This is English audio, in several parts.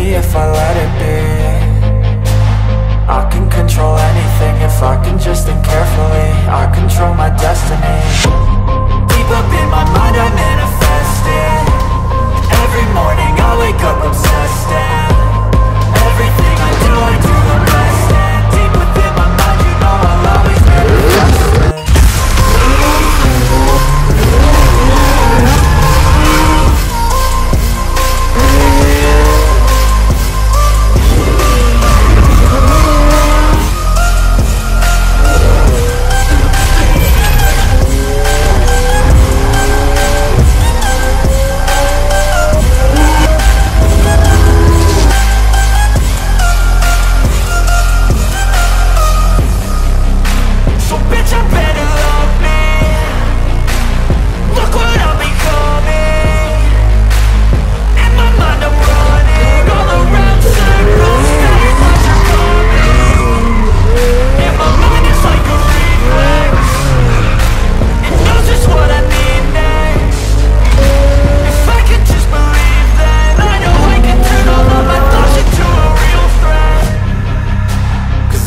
ia falar é bem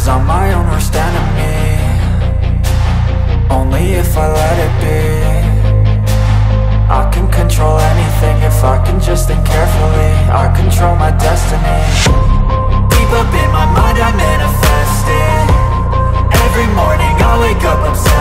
Cause I'm my own worst enemy Only if I let it be. I can control anything if I can just think carefully. I control my destiny. Deep up in my mind I manifest it. Every morning I wake up obsessed